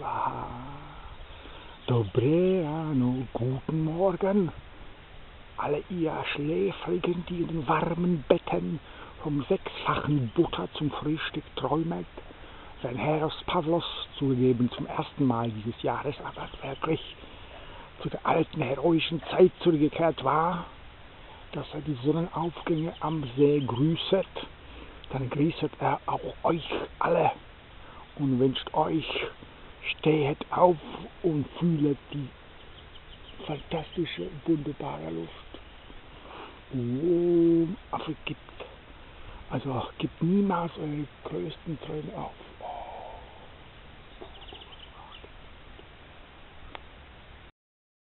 war? Dobreano, guten Morgen. Alle ihr Schläfrigen, die in den warmen Betten vom sechsfachen Butter zum Frühstück träumet, sein Herr aus Pavlos zugegeben zum ersten Mal dieses Jahres, aber wirklich zu der alten heroischen Zeit zurückgekehrt war, dass er die Sonnenaufgänge am See grüßet, dann grüßet er auch euch alle und wünscht euch, stehet auf und fühlet die fantastische, wunderbare Luft. Oh, aber gibt, also gibt niemals eure größten Träume auf.